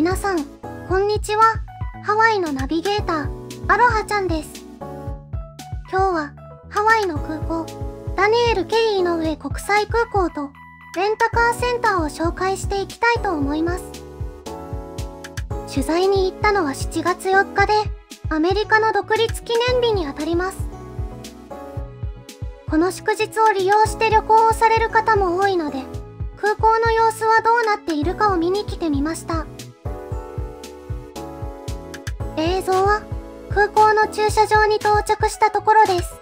皆さん、こんにちは。ハワイのナビゲーター、アロハちゃんです。今日は、ハワイの空港、ダニエル・ケイ・イノウエ国際空港と、レンタカーセンターを紹介していきたいと思います。取材に行ったのは7月4日で、アメリカの独立記念日にあたります。この祝日を利用して旅行をされる方も多いので、空港の様子はどうなっているかを見に来てみました。映像は空港の駐車場に到着したところです。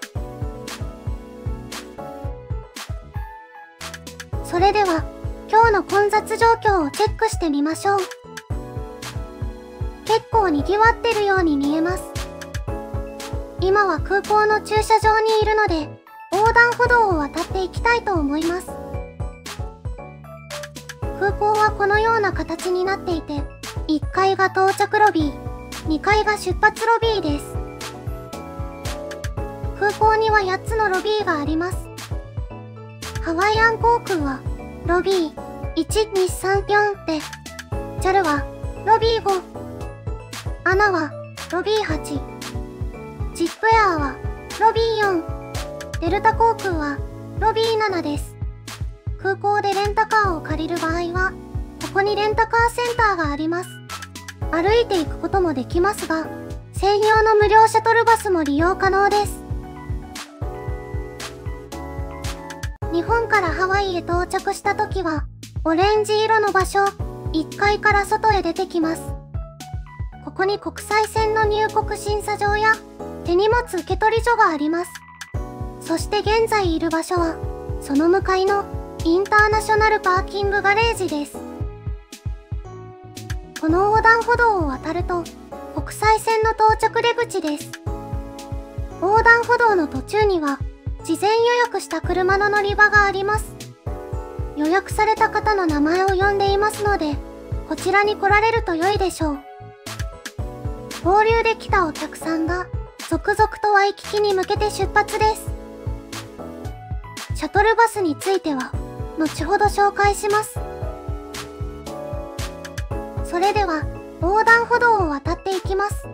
それでは今日の混雑状況をチェックしてみましょう。結構賑わってるように見えます。今は空港の駐車場にいるので横断歩道を渡っていきたいと思います。空港はこのような形になっていて、1階が到着ロビー、2階が出発ロビーです。空港には8つのロビーがあります。ハワイアン航空は、ロビー1234で、JAL は、ロビー5、アナは、ロビー8、ジップエアーは、ロビー4、デルタ航空は、ロビー7です。空港でレンタカーを借りる場合は、ここにレンタカーセンターがあります。歩いていくこともできますが、専用の無料シャトルバスも利用可能です。日本からハワイへ到着した時は、オレンジ色の場所、1階から外へ出てきます。ここに国際線の入国審査場や手荷物受取所があります。そして現在いる場所は、その向かいのインターナショナルパーキングガレージです。この横断歩道を渡ると国際線の到着出口です。横断歩道の途中には事前予約した車の乗り場があります。予約された方の名前を呼んでいますのでこちらに来られると良いでしょう。合流できたお客さんが続々とワイキキに向けて出発です。シャトルバスについては後ほど紹介します。それでは横断歩道を渡っていきます。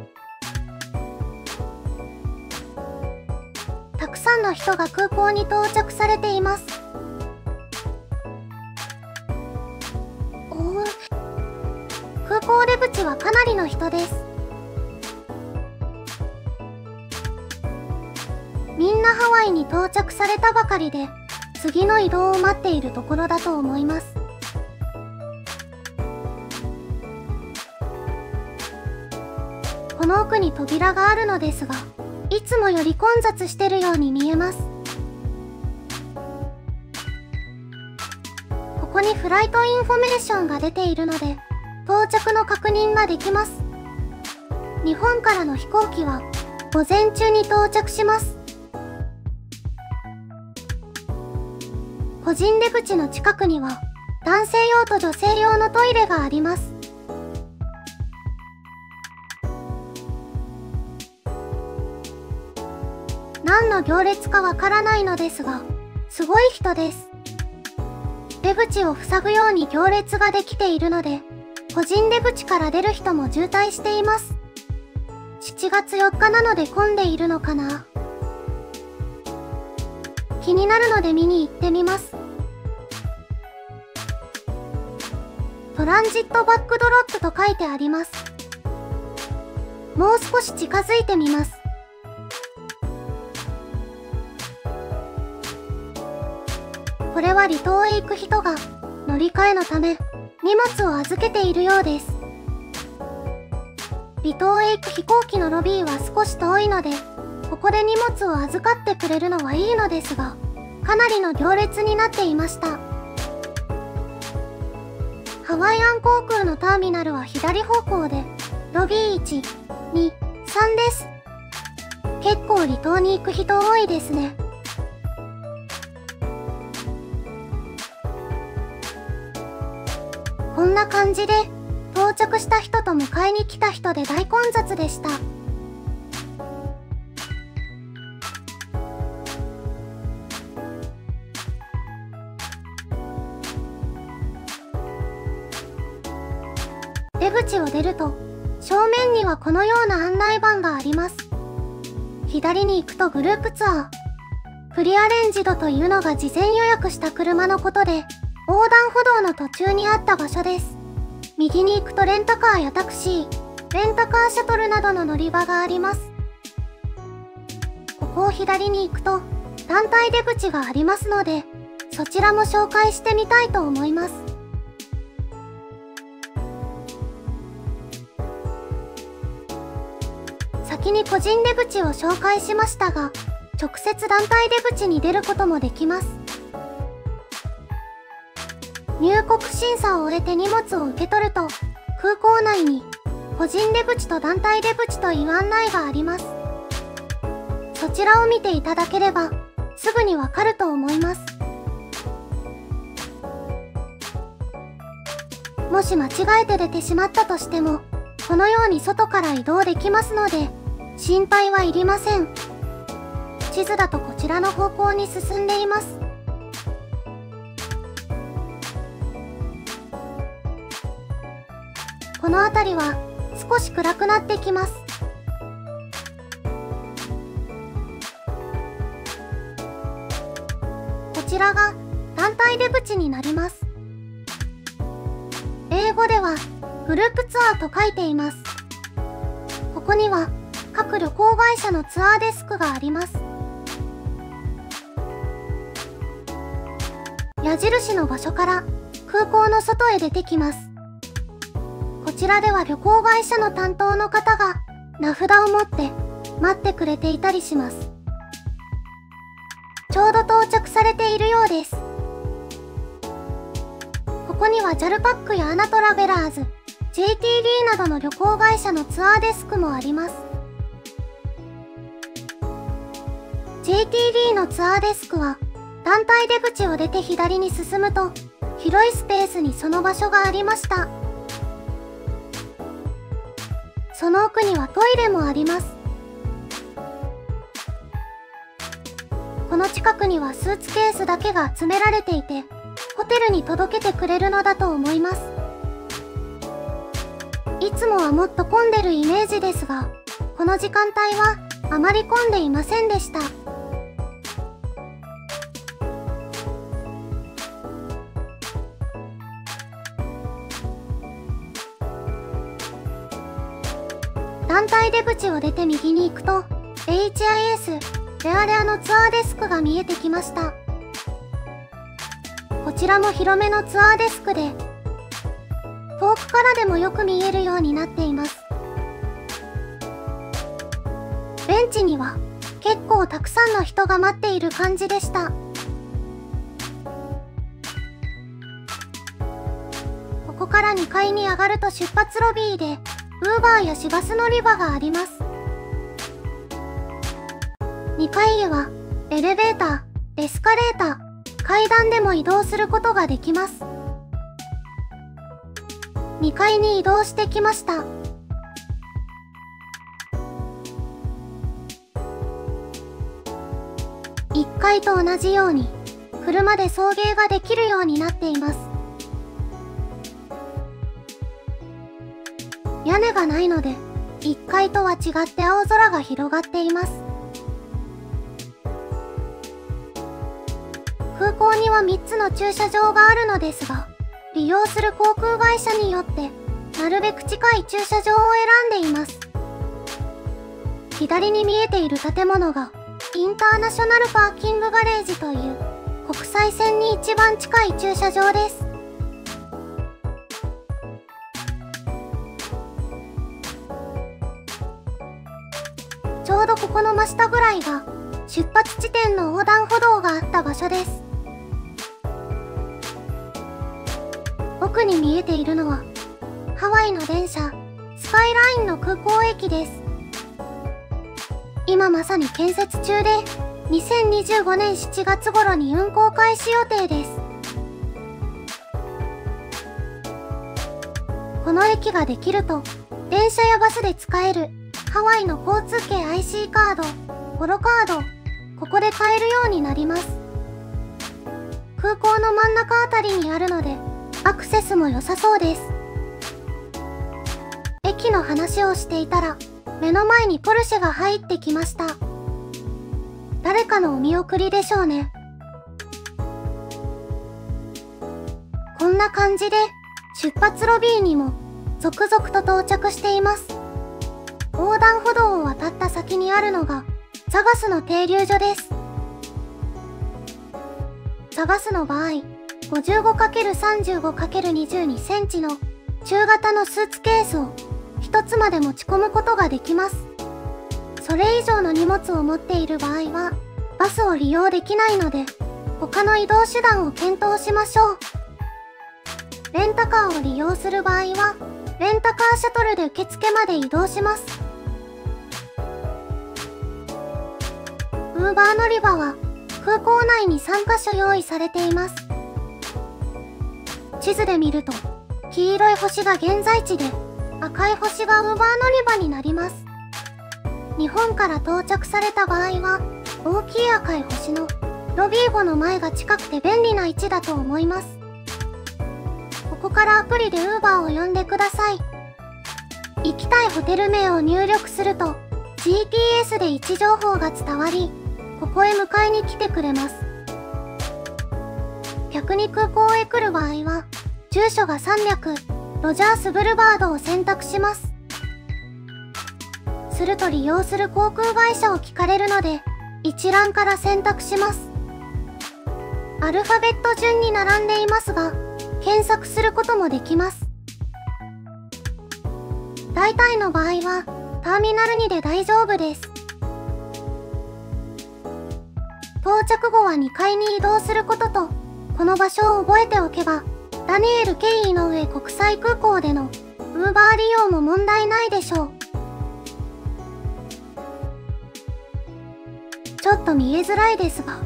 たくさんの人が空港に到着されています。お空港出口はかなりの人です。みんなハワイに到着されたばかりで次の移動を待っているところだと思います。奥に扉があるのですがいつもより混雑してるように見えます。ここにフライトインフォメーションが出ているので到着の確認ができます。日本からの飛行機は午前中に到着します。個人出口の近くには男性用と女性用のトイレがあります。何の行列かわからないのですが、すごい人です。出口を塞ぐように行列ができているので、個人出口から出る人も渋滞しています。7月4日なので混んでいるのかな気になるので見に行ってみます。トランジットバックドロップと書いてあります。もう少し近づいてみます。は離島へ行く人が乗り換えのため荷物を預けているようです。離島へ行く飛行機のロビーは少し遠いのでここで荷物を預かってくれるのはいいのですがかなりの行列になっていました。ハワイアン航空のターミナルは左方向でロビー123です。結構離島に行く人多いですね。こんな感じで到着した人と迎えに来た人で大混雑でした出口を出ると、正面にはこのような案内板があります。左に行くとグループツアー。プリアレンジドというのが事前予約した車のことで、横断歩道の途中にあった場所です。右に行くとレンタカーやタクシー、レンタカーシャトルなどの乗り場があります。ここを左に行くと、団体出口がありますので、そちらも紹介してみたいと思います。先に個人出口を紹介しましたが、直接団体出口に出ることもできます。入国審査を終えて荷物を受け取ると、空港内に個人出口と団体出口という案内があります。そちらを見ていただければ、すぐにわかると思います。もし間違えて出てしまったとしても、このように外から移動できますので、心配はいりません。地図だとこちらの方向に進んでいます。この辺りは少し暗くなってきます。こちらが団体出口になります。英語ではグループツアーと書いています。ここには各旅行会社のツアーデスクがあります矢印の場所から空港の外へ出てきますちらでは旅行会社の担当の方が名札を持って待ってくれていたりします。ちょうど到着されているようです。ここには JAL パックやアナトラベラーズ JTD などの旅行会社のツアーデスクもあります。JTD のツアーデスクは団体出口を出て左に進むと広いスペースにその場所がありました。その奥にはトイレもありますこの近くにはスーツケースだけが詰められていてホテルに届けてくれるのだと思いますいつもはもっと混んでるイメージですがこの時間帯はあまり混んでいませんでした。出口を出て右に行くと HIS レアレアのツアーデスクが見えてきました。こちらも広めのツアーデスクで遠くからでもよく見えるようになっています。ベンチには結構たくさんの人が待っている感じでした。ここから2階に上がると出発ロビーでウーバーや市バス乗り場があります。2階へはエレベーターエスカレーター階段でも移動することができます。2階に移動してきました。1階と同じように車で送迎ができるようになっています。屋根がないので、1階とは違って青空が広がっています。空港には3つの駐車場があるのですが、利用する航空会社によって、なるべく近い駐車場を選んでいます。左に見えている建物が、インターナショナルパーキングガレージという国際線に一番近い駐車場です。この真下ぐらいが出発地点の横断歩道があった場所です。奥に見えているのはハワイの電車スカイラインの空港駅です。今まさに建設中で2025年7月頃に運行開始予定です。この駅ができると電車やバスで使えるハワイの交通系 IC カード、ホロカード、ここで買えるようになります。空港の真ん中あたりにあるので、アクセスも良さそうです。駅の話をしていたら、目の前にポルシェが入ってきました。誰かのお見送りでしょうね。こんな感じで、出発ロビーにも、続々と到着しています。横断歩道を渡った先にあるのが、ザガスの停留所です。ザガスの場合、55×35×22 センチの中型のスーツケースを1つまで持ち込むことができます。それ以上の荷物を持っている場合は、バスを利用できないので、他の移動手段を検討しましょう。レンタカーを利用する場合は、レンタカーシャトルで受付まで移動します。ウーバー乗り場は空港内に3カ所用意されています。地図で見ると、黄色い星が現在地で、赤い星がウーバー乗り場になります。日本から到着された場合は、大きい赤い星のロビー5の前が近くて便利な位置だと思います。ここからアプリで Uber を呼んでください。行きたいホテル名を入力すると GPS で位置情報が伝わり、ここへ迎えに来てくれます。逆に空港へ来る場合は、住所が300ロジャースブルバードを選択します。すると利用する航空会社を聞かれるので、一覧から選択します。アルファベット順に並んでいますが、検索することもできます。大体の場合は、ターミナル2で大丈夫です。到着後は2階に移動することと、この場所を覚えておけば、ダニエル・ケイーの上国際空港でのウーバー利用も問題ないでしょう。ちょっと見えづらいですが、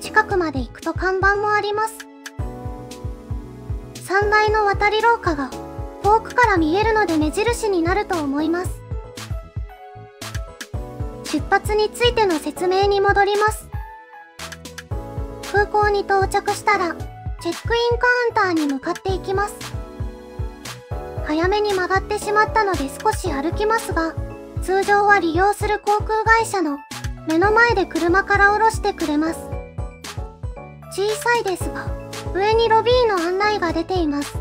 近くまで行くと看板もあります。3階の渡り廊下が遠くから見えるので目印になると思います。出発についての説明に戻ります。空港に到着したら、チェックインカウンターに向かっていきます。早めに曲がってしまったので少し歩きますが、通常は利用する航空会社の目の前で車から降ろしてくれます。小さいですが、上にロビーの案内が出ています。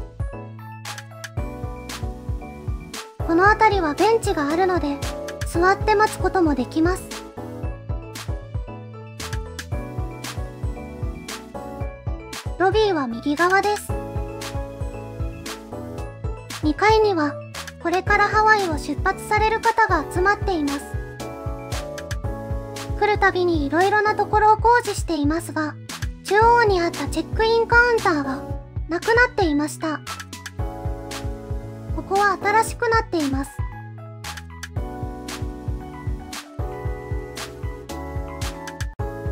この辺りはベンチがあるので、座って待つこともできます。ロビーは右側です。2階には、これからハワイを出発される方が集まっています。来るたびに色々なところを工事していますが、中央にあったチェックインカウンターがなくなっていました。ここは新しくなっています。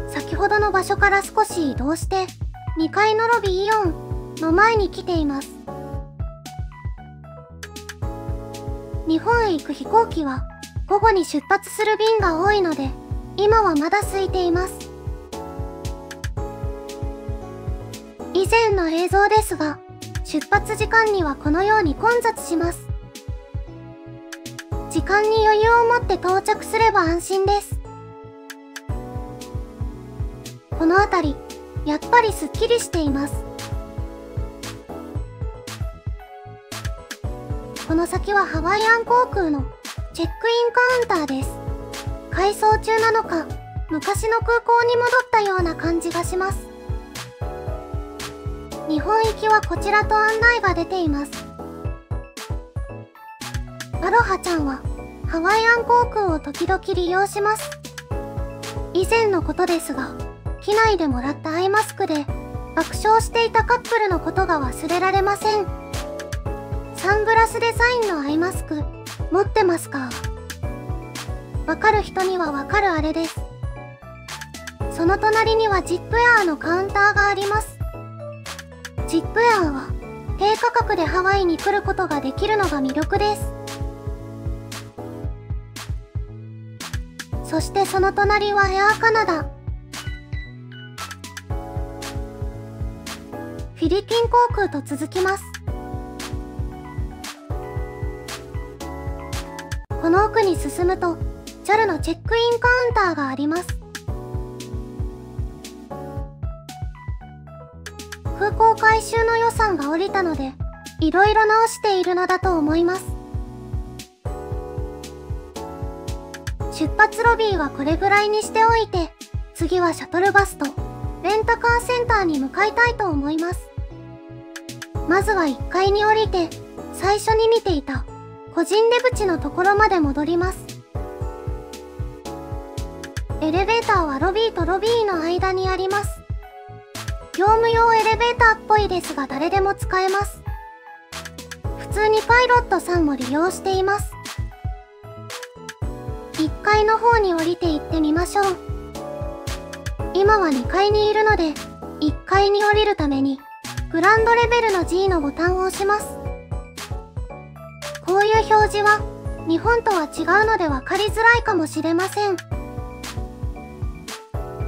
先ほどの場所から少し移動して、2階のロビー4の前に来ています。日本へ行く飛行機は午後に出発する便が多いので、今はまだ空いています。以前の映像ですが、出発時間にはこのように混雑します。時間に余裕を持って到着すれば安心です。この辺り、やっぱりすっきりしています。この先はハワイアン航空のチェックインカウンターです。改装中なのか、昔の空港に戻ったような感じがします。日本行きはこちらと案内が出ています。アロハちゃんはハワイアン航空を時々利用します。以前のことですが、機内でもらったアイマスクで爆笑していたカップルのことが忘れられません。サングラスデザインのアイマスク持ってますか？わかる人にはわかるあれです。その隣にはジップエアーのカウンターがあります。ジップエアーは低価格でハワイに来ることができるのが魅力です。そしてその隣はエアーカナダ。フィリピン航空と続きます。この奥に進むと JAL のチェックインカウンターがあります。空港改修の予算が下りたのでいろいろ直しているのだと思います。出発ロビーはこれぐらいにしておいて次はシャトルバスとレンタカーセンターに向かいたいと思います。まずは1階に降りて最初に見ていた個人出口のところまで戻ります。エレベーターはロビーとロビーの間にあります。業務用エレベーターっぽいですが誰でも使えます。普通にパイロットさんも利用しています。1階の方に降りて行ってみましょう。今は2階にいるので1階に降りるためにグランドレベルの G のボタンを押します。こういう表示は日本とは違うので分かりづらいかもしれません。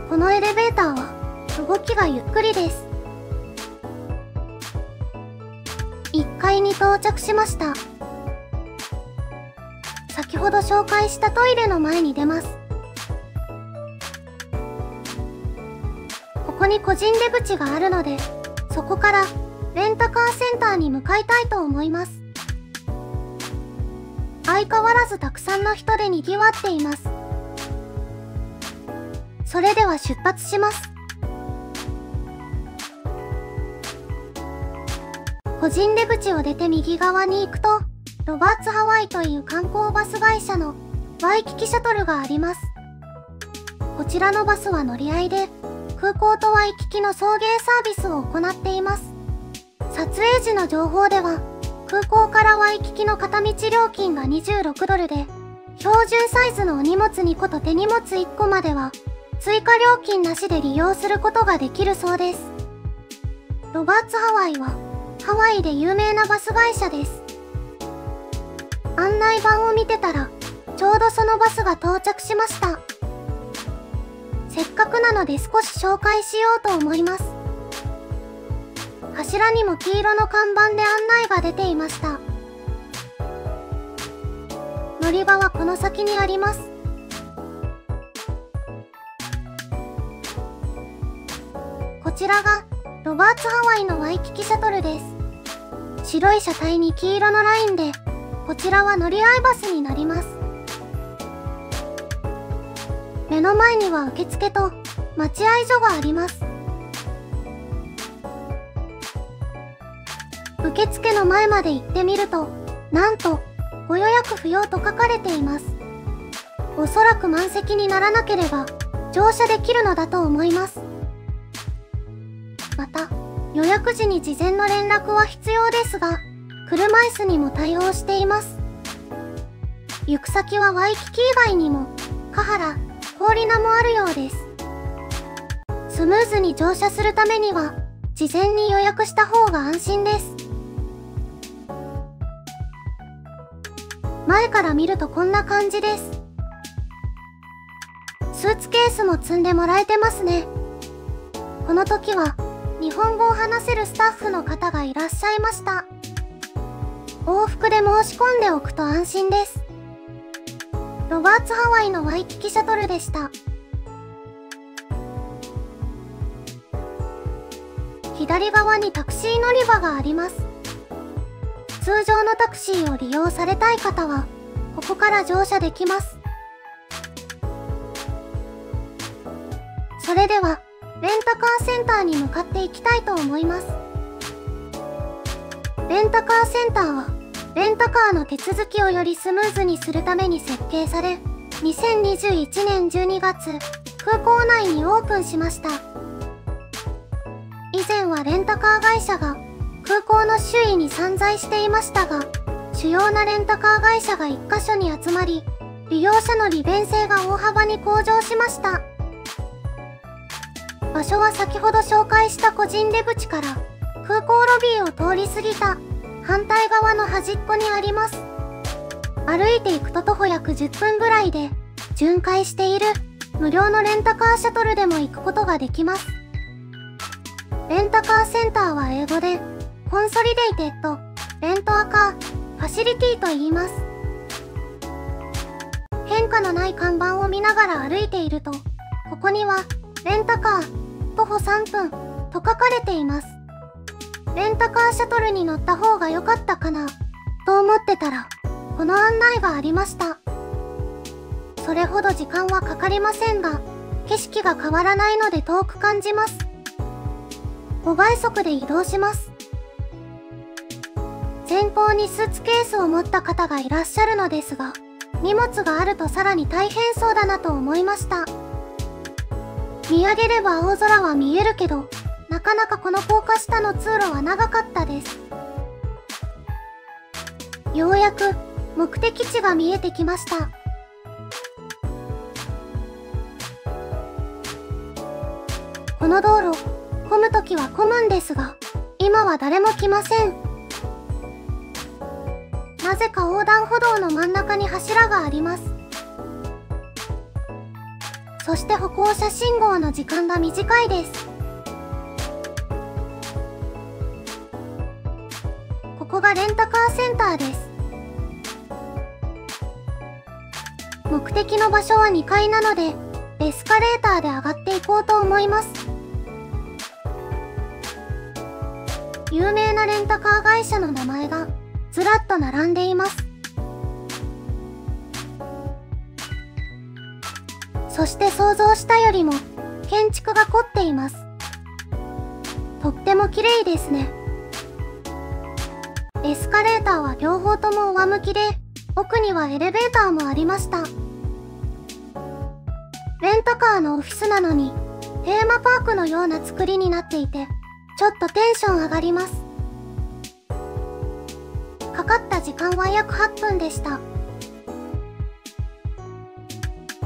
このエレベーターは動きがゆっくりです。1階に到着しました。先ほど紹介したトイレの前に出ます。ここに個人出口があるのでそこからレンタカーセンターに向かいたいと思います。相変わらずたくさんの人で賑わっています。それでは出発します。個人出口を出て右側に行くとロバーツハワイという観光バス会社のワイキキシャトルがあります。こちらのバスは乗り合いで空港とワイキキの送迎サービスを行っています。撮影時の情報では空港からワイキキの片道料金が26ドルで標準サイズのお荷物2個と手荷物1個までは追加料金なしで利用することができるそうです。ロバーツハワイはハワイで有名なバス会社です。案内板を見てたらちょうどそのバスが到着しましたせっかくなので少し紹介しようと思います。柱にも黄色の看板で案内が出ていました。乗り場はこの先にあります。こちらがロバーツハワイのワイキキシャトルです。白い車体に黄色のラインでこちらは乗り合いバスになります。目の前には受付と待合所があります。受付の前まで行ってみるとなんとご予約不要と書かれています。おそらく満席にならなければ乗車できるのだと思います。また予約時に事前の連絡は必要ですが車椅子にも対応しています。行く先はワイキキ以外にもカハラ氷名もあるようです。スムーズに乗車するためには事前に予約した方が安心です。前から見るとこんな感じです。スーツケースも積んでもらえてますね。この時は日本語を話せるスタッフの方がいらっしゃいました。往復で申し込んでおくと安心です。ロバーツハワイのワイキキシャトルでした。左側にタクシー乗り場があります。通常のタクシーを利用されたい方はここから乗車できます。それではレンタカーセンターに向かっていきたいと思います。レンタカーセンターはレンタカーの手続きをよりスムーズにするために設計され2021年12月空港内にオープンしました。以前はレンタカー会社が空港の周囲に散在していましたが主要なレンタカー会社が1カ所に集まり利用者の利便性が大幅に向上しました。場所は先ほど紹介した個人出口から空港ロビーを通り過ぎた反対側の端っこにあります。歩いていくと徒歩約10分ぐらいで巡回している。無料のレンタカーシャトルでも行くことができます。レンタカーセンターは英語で Consolidated Rent-A-Car Facility と言います。変化のない看板を見ながら歩いていると、ここには、レンタカー、徒歩3分、と書かれています。レンタカーシャトルに乗った方が良かったかな、と思ってたら、この案内がありました。それほど時間はかかりませんが、景色が変わらないので遠く感じます。5倍速で移動します。前方にスーツケースを持った方がいらっしゃるのですが、荷物があるとさらに大変そうだなと思いました。見上げれば青空は見えるけど、かなかこの高架下の通路は長かったです。ようやく目的地が見えてきました。この道路、混む時は混むんですが、今は誰も来ません。なぜか横断歩道の真ん中に柱があります。そして歩行者信号の時間が短いです。レンタカーセンターです。目的の場所は2階なので、エスカレーターで上がっていこうと思います。有名なレンタカー会社の名前がずらっと並んでいます。そして想像したよりも建築が凝っています。とっても綺麗ですね。エスカレーターは両方とも上向きで、奥にはエレベーターもありました。レンタカーのオフィスなのに、テーマパークのような作りになっていて、ちょっとテンション上がります。かかった時間は約8分でした。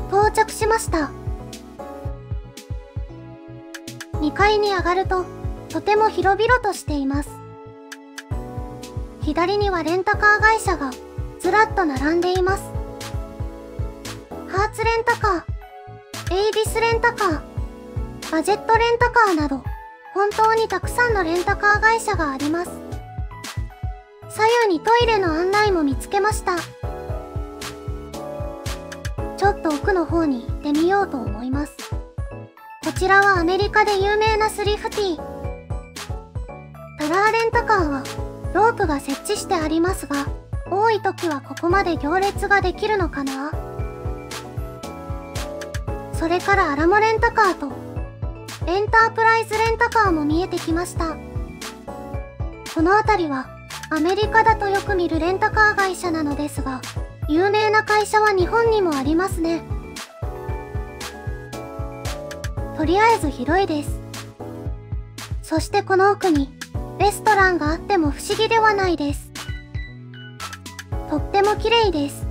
到着しました。2階に上がると、とても広々としています。左にはレンタカー会社がずらっと並んでいます。ハーツレンタカー、エイビスレンタカー、バジェットレンタカーなど、本当にたくさんのレンタカー会社があります。左右にトイレの案内も見つけました。ちょっと奥の方に行ってみようと思います。こちらはアメリカで有名なスリフティ。タラーレンタカーはロープが設置してありますが、多い時はここまで行列ができるのかな？それからアラモレンタカーとエンタープライズレンタカーも見えてきました。この辺りはアメリカだとよく見るレンタカー会社なのですが、有名な会社は日本にもありますね。とりあえず広いです。そしてこの奥にレストランがあっても不思議ではないです。とっても綺麗です。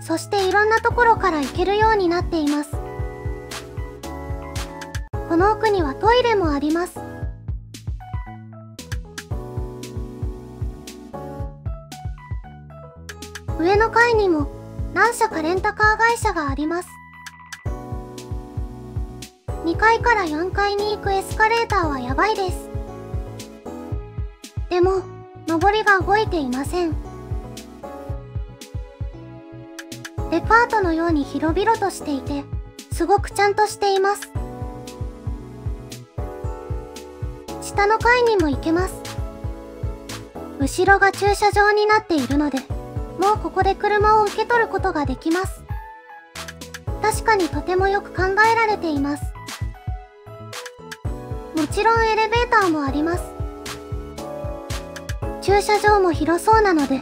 そしていろんなところから行けるようになっています。この奥にはトイレもあります。上の階にも何社かレンタカー会社があります。2階から4階に行くエスカレーターはやばいです。でも、上りが動いていません。デパートのように広々としていて、すごくちゃんとしています。下の階にも行けます。後ろが駐車場になっているので、もうここで車を受け取ることができます。確かにとてもよく考えられています。もちろんエレベーターもあります。駐車場も広そうなので、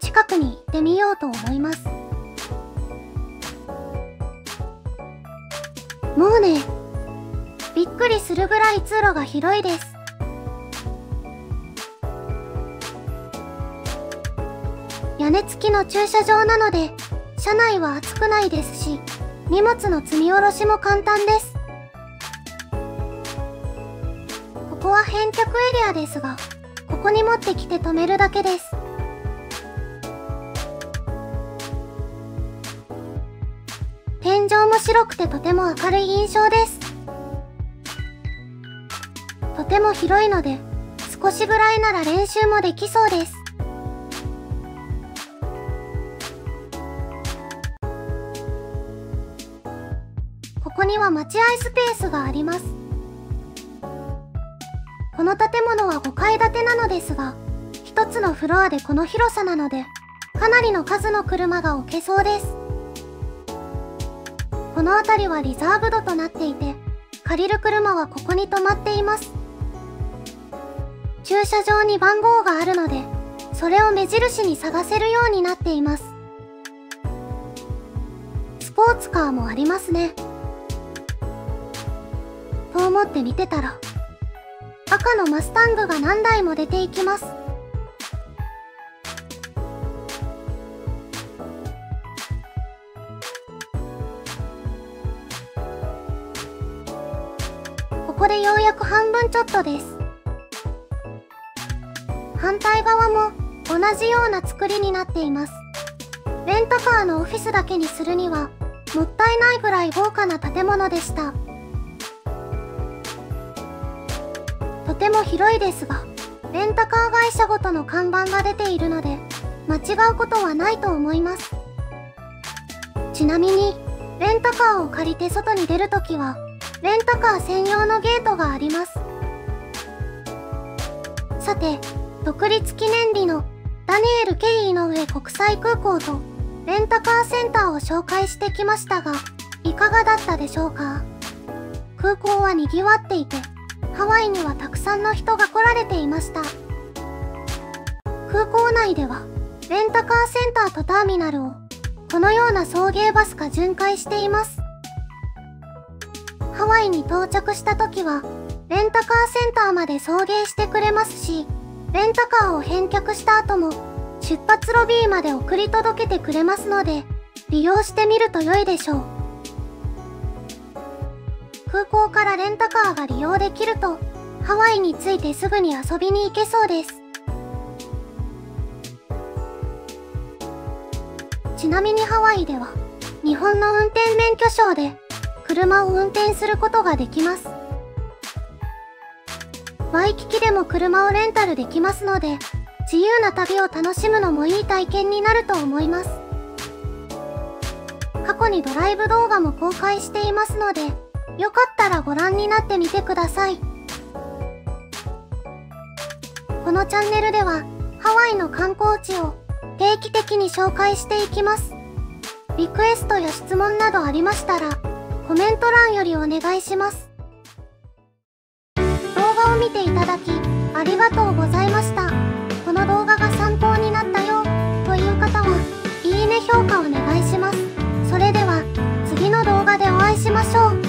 近くに行ってみようと思います。もうね、びっくりするぐらい通路が広いです。屋根付きの駐車場なので、車内は暑くないですし、荷物の積み下ろしも簡単です。ここは返却エリアですが、ここに持ってきて止めるだけです。天井も白くてとても明るい印象です。とても広いので少しぐらいなら練習もできそうです。ここには待合スペースがあります。この建物は5階建てなのですが、1つのフロアでこの広さなので、かなりの数の車が置けそうです。この辺りはリザーブドとなっていて、借りる車はここに止まっています。駐車場に番号があるので、それを目印に探せるようになっています。スポーツカーもありますね。と思って見てたら、赤のマスタングが何台も出ていきます。ここでようやく半分ちょっとです。反対側も同じような作りになっています。レンタカーのオフィスだけにするにはもったいないぐらい豪華な建物でした。とても広いですが、レンタカー会社ごとの看板が出ているので、間違うことはないと思います。ちなみに、レンタカーを借りて外に出るときは、レンタカー専用のゲートがあります。さて、独立記念日のダニエル・ケイ・の上国際空港とレンタカーセンターを紹介してきましたが、いかがだったでしょうか？空港は賑わっていて、ハワイにはたくさんの人が来られていました。空港内では、レンタカーセンターとターミナルを、このような送迎バスが巡回しています。ハワイに到着した時は、レンタカーセンターまで送迎してくれますし、レンタカーを返却した後も、出発ロビーまで送り届けてくれますので、利用してみると良いでしょう。空港からレンタカーが利用できると、ハワイに着いてすぐに遊びに行けそうです。ちなみにハワイでは、日本の運転免許証で、車を運転することができます。ワイキキでも車をレンタルできますので、自由な旅を楽しむのもいい体験になると思います。過去にドライブ動画も公開していますので、よかったらご覧になってみてください。このチャンネルではハワイの観光地を定期的に紹介していきます。リクエストや質問などありましたらコメント欄よりお願いします。動画を見ていただきありがとうございました。この動画が参考になったよという方はいいね評価お願いします。それでは次の動画でお会いしましょう。